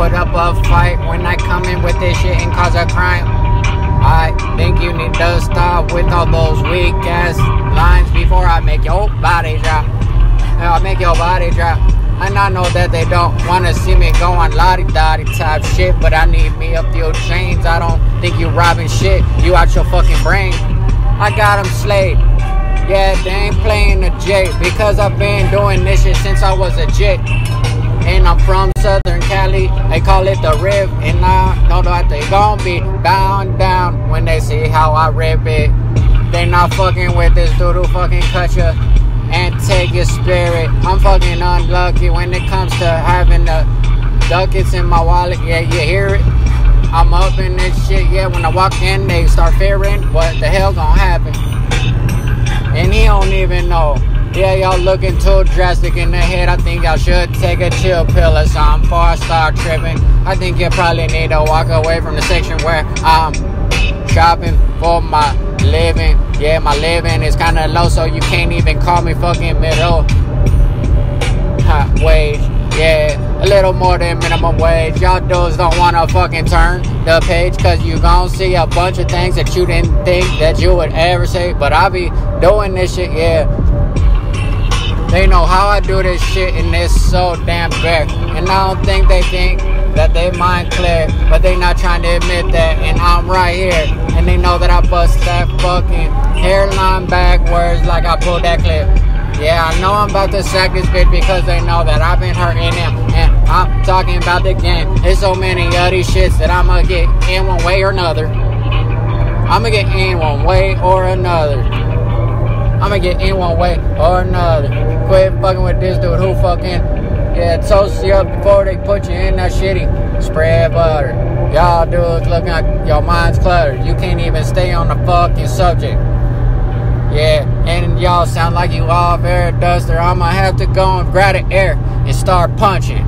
put up a fight when I come in with this shit and cause a crime. I think you need to stop with all those weak ass lines before I make your body drop. I'll make your body drop. And I know that they don't wanna see me going lottie dotty type shit, but I need me a few chains. I don't think you robbing shit. You out your fucking brain. I got them slayed. Yeah, they ain't playing the J because I've been doing this shit since I was a. And I'm from Southern they call it the rip, And I know that they gon' be bound down when they see how I rip it. They not fucking with this dude who fucking cut you and take your spirit. I'm fucking unlucky when it comes to having the ducats in my wallet. Yeah, you hear it? I'm up in this shit. Yeah, when I walk in, they start fearing what the hell gonna happen. And he don't even know. Yeah, y'all looking too drastic in the head. I think y'all should take a chill pill or something before I start tripping. I think you probably need to walk away from the section where I'm shopping for my living. Yeah, my living is kinda low, so you can't even call me fucking middle wage. Yeah, a little more than minimum wage. Y'all dudes don't wanna fucking turn the page, cause you gon' see a bunch of things that you didn't think that you would ever say. But I be doing this shit, yeah. How I do this shit, and it's so damn fair. And I don't think they think that they mind clear, but they not trying to admit that. And I'm right here, and they know that I bust that fucking hairline backwards like I pulled that clip. Yeah, I know I'm about to sack this bitch because they know that I've been hurting them. And I'm talking about the game. There's so many of these shits that I'ma get in one way or another. I'ma get in one way or another. I'ma get in one way or another. Quit fucking with this dude who fucking yeah, toast you up before they put you in that shitty spread butter. Y'all dudes looking like your mind's cluttered. You can't even stay on the fucking subject. Yeah, and y'all sound like you all air duster. I'ma have to go and grab the air and start punching.